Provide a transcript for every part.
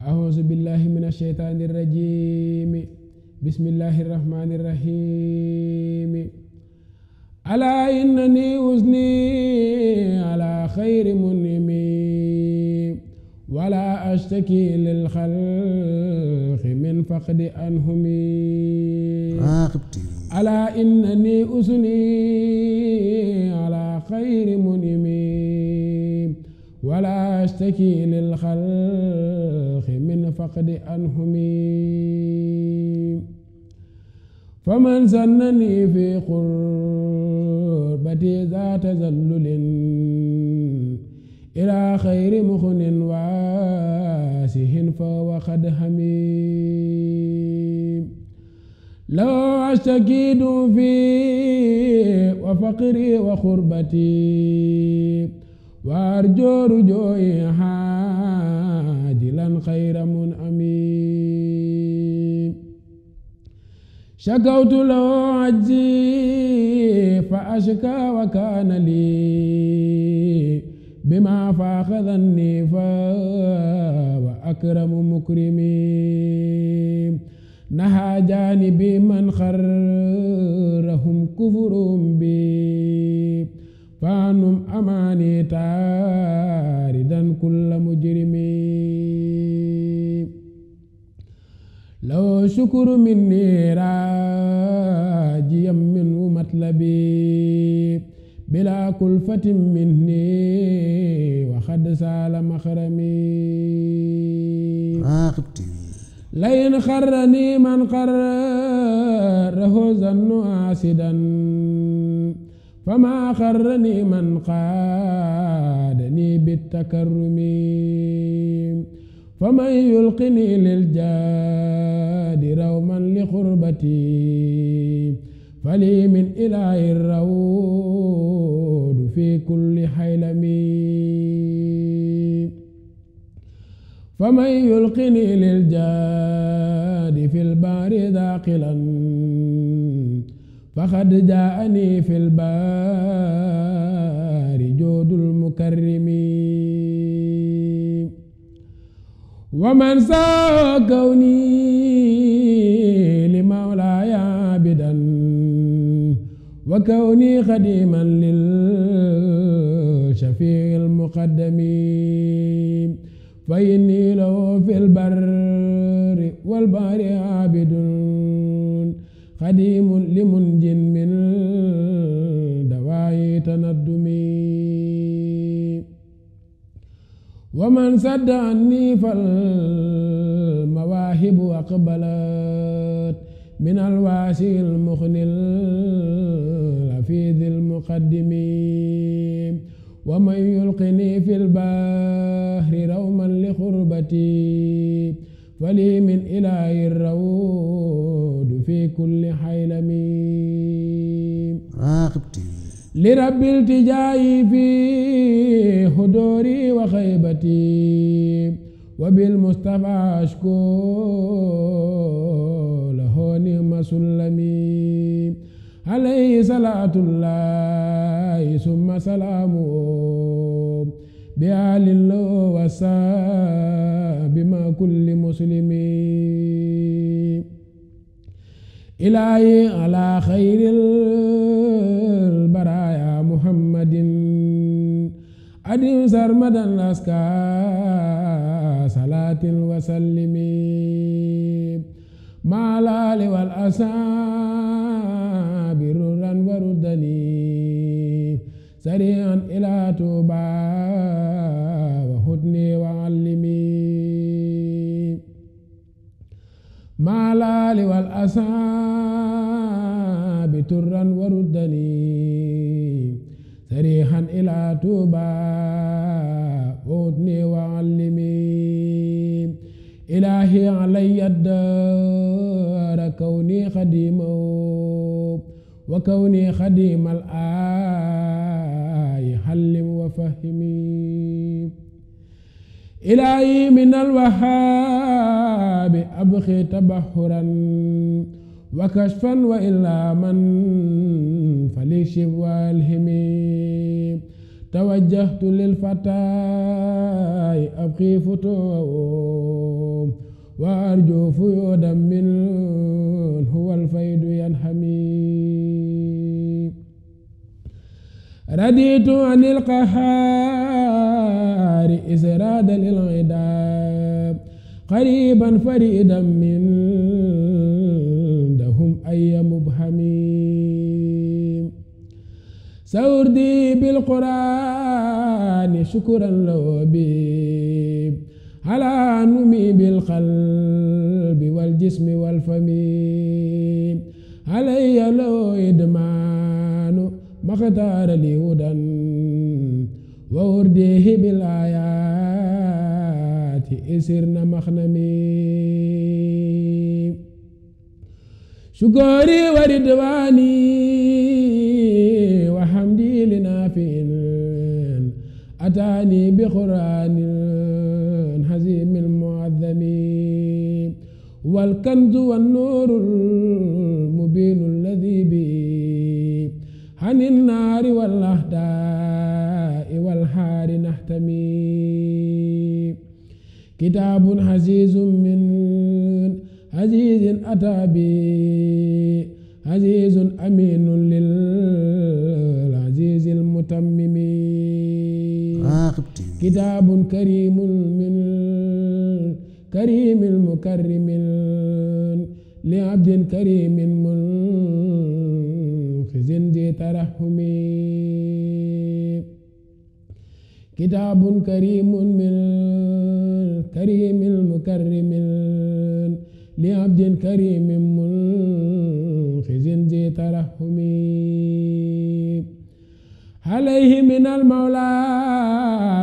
أعوذ بالله من الشيطان الرجيم. بسم الله الرحمن الرحيم. ألا إنني أزني على خير منمي ولا أشتكي للخلق من فقد راغبتي ألا إنني أزني على خير منمي ولا أشتكي للخلق من فقد أنهمي. فمن زنني في قربتي ذات ذلل إلى خير مخن واسه فهو قد هميم لو أستكيد في وفقري وخربتي وأرجو رجوعي حاجلا خير منعمي شكوت له عجزي فأشكى وكان لي بما فاق ظني وأكرم مكرمي. نهى جانبي من خرهم كفرهم بي. أماني تاردا كل مجرمي لو شكر مني راجيا منه مطلبي بلا كلفة مني وقد سال مخرمي. راغبتي لئن خرني من قرره ظن عاسدا فما خرني من قادني بالتكرم. فمن يلقني للجاد روما لقربتي فلي من إله الرود في كل حيلم. فمن يلقني للجاد في البار ذاقلا فقد جاءني في البار جود المكرم ومن ساء كوني لمولاي عابدا وكوني خديما للشفيع المقدم فإني له في البر والبحر عابد خديم لمنج من دواعي تندمي. ومن سد عني فالمواهب أقبلت. من الواسع المخن الحفيظ المقدم. ومن يلقني في البحر روما لخربتي. فلي من إله الرود راغبتي لرب التجاي في هدوري وخيبتي. وبالمصطفى أشكو له نعم سلمي. عليه صلاة الله ثم سلامه. بآل الله وصحب ما كل مسلم إلهي على خير البرايا أدم سرمدا أسكى صلاة وسلم. مع الآل والأصحاب ررا وردني. سريعا إلى توبى وهدني وعلمي. مع الآل والأصحاب ترا سريحا إلى توبى وهدني وعلمي. إلهي علي الدار كوني خديمه وكوني خديم الآي حل وفهمي. إلهي من الوهاب أبخي تبحرا وكشفا وإلا من فليشف وألهمي. توجهت للفتى أبقي فتوه وأرجو فيودا من هو الفيد ينحمي. رديت عن القهار إسراد للعداب قريبا فريدا من سأردي بالقرآن شكرا له على نمي بالقلب والجسم والفم. علي لو إدمان ما اختار لي هدى. وأرديه بالآيات إسرنا مخنمي. شكري وردواني. أتاني بقرآن هزيم المعظم والكنز والنور المبين الذي به عن النار والأهداء والحار نحتمي. كتاب عزيز من عزيز أتى عزيز أمين للعزيز المتمم. في كتاب كريم من كريم المكرم لعبد كريم منخز ذي ترحم. كتاب كريم من كريم المكرم لعبد كريم منخز ذي ترحم. عليه من المولى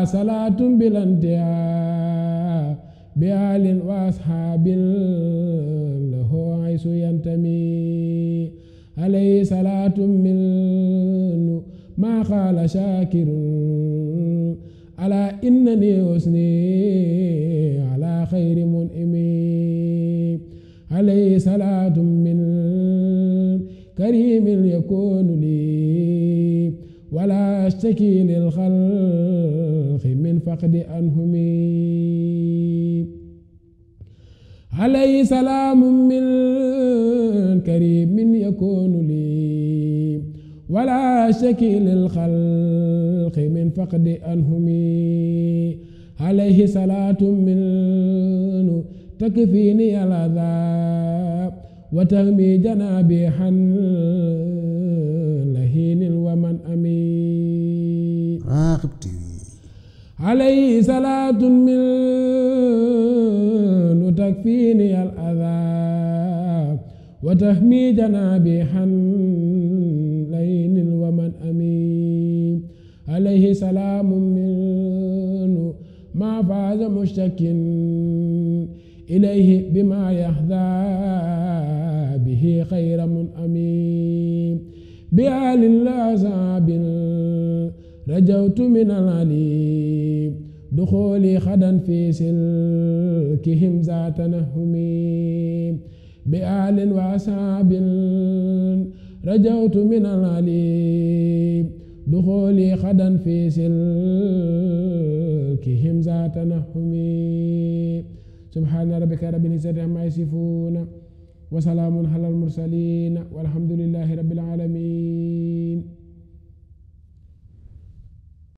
صلاة بلا انتهاء بآل وأصحاب له عيس ينتمي. عليه صلاة من ما قال شاكر على إنني أثني على خير منئم عليه صلاة من كريم يكون لي ولا أشتكي للخلق من فقد أنهمي. عليه سلام من كريم يكون لي. ولا أشتكي للخلق من فقد أنهمي. عليه صلاة من تكفيني العذاب وتهمي جنابي حن لهين ومن أمين راغب تي. في عليه صلاة من تكفيني الأذى وتهمي جنابي حن لين ومن أمين. عليه سلام من ما فاز مشتك إليه بما يحظى به خير منأمين بآل الأصحاب رجوت من العليم دخولي خدا في سلكهم ذات نهمي بآل وأصحاب. رجوت من العليم دخولي خدا في سلكهم ذات نهمي سبحان ربك رب العزة عما يصفون وسلام على المرسلين والحمد لله رب العالمين.